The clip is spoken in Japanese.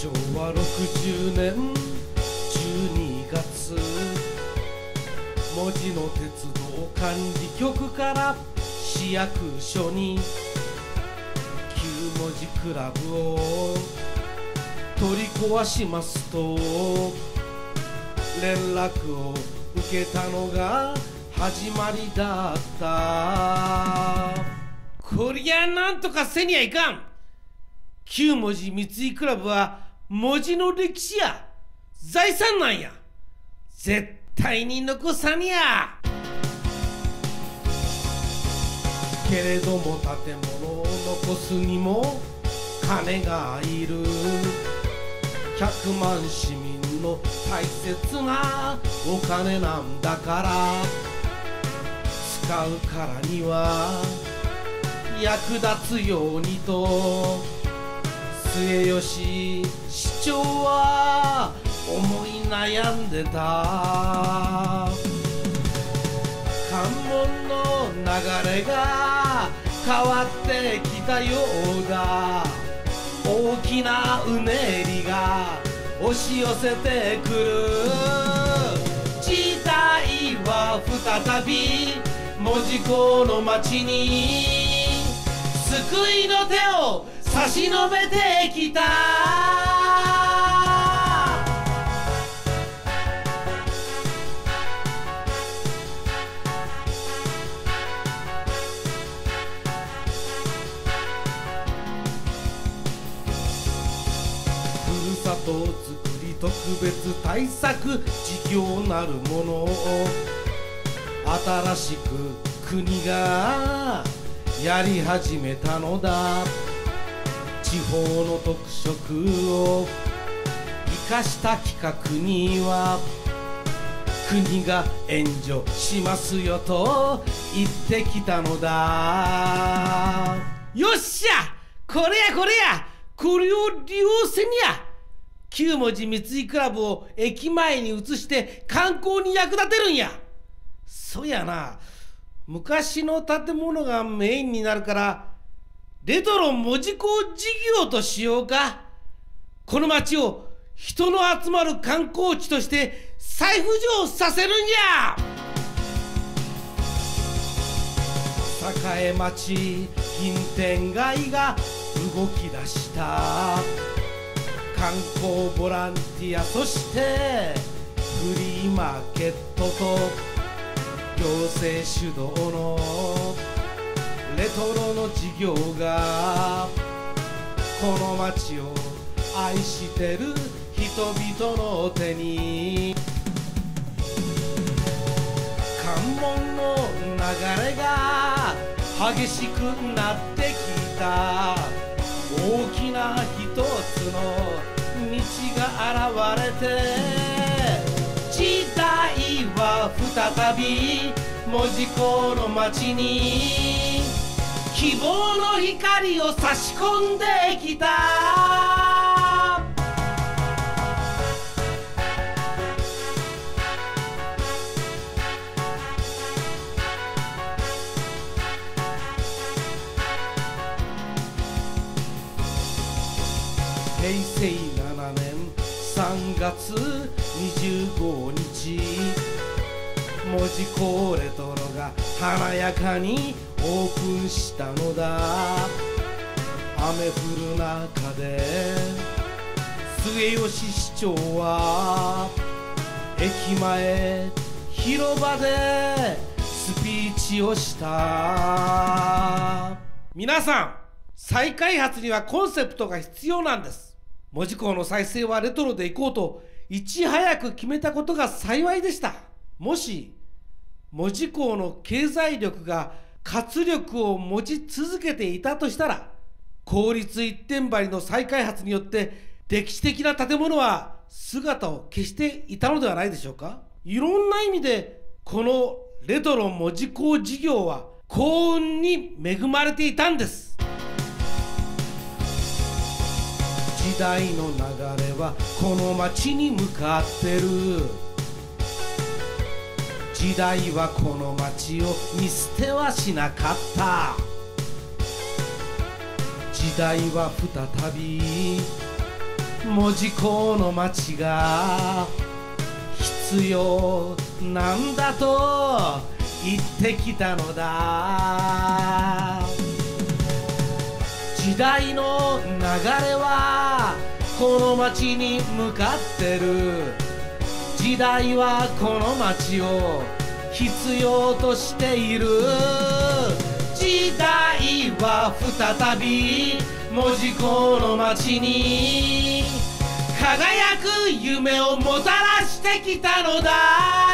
昭和60年12月文字の鉄道管理局から市役所に9文字クラブを取り壊しますと連絡を受けたのが始まりだったこりゃなんとかせにはいかん9文字三井クラブは文字の歴史や財産なんや。絶対に残さにゃけれども建物を残すにも金がいる。100万市民の大切なお金なんだから使うからには役立つようにと。末吉市長は思い悩んでた。関門の流れが変わってきたようだ。大きなうねりが押し寄せてくる。時代は再び門司港の町に。救いの手を差し伸べてきた。ふるさとづくり特別対策事業なるもの。を新しく国がやり始めたのだ。地方の特色を生かした企画には国が援助しますよと言ってきたのだ。よっしゃ!これやこれや!これを利用せにゃ !9 文字三井クラブを駅前に移して観光に役立てるんや!そやな。昔の建物がメインになるからレトロ文字工事業としようか。この町を人の集まる観光地として再浮上させるんや。栄町近天街が動き出した。観光ボランティアそしてフリーマーケットと行政主導のレトロの事業がこの街を愛してる人々の手に関門の流れが激しくなってきた大きな一つの道が現れて時代は再び門司港の街に希望の光を差し込んできた。平成7年3月25日。文字工レトロが華やかにオープンしたのだ。雨降る中で末吉市長は駅前広場でスピーチをした。皆さん再開発にはコンセプトが必要なんです。門司港の再生はレトロでいこうといち早く決めたことが幸いでした。もし門司港の経済力が活力を持ち続けていたとしたら効率一点張りの再開発によって歴史的な建物は姿を消していたのではないでしょうか？いろんな意味でこのレトロ門司港事業は幸運に恵まれていたんです。時代の流れはこの街に向かってる。時代はこの街を見捨てはしなかった。時代は再び文字工の町が必要なんだと言ってきたのだ。時代の流れはこの街に向かってる。時代はこの街を必要としている。時代は再び門司港の街に。輝く夢をもたらしてきたのだ。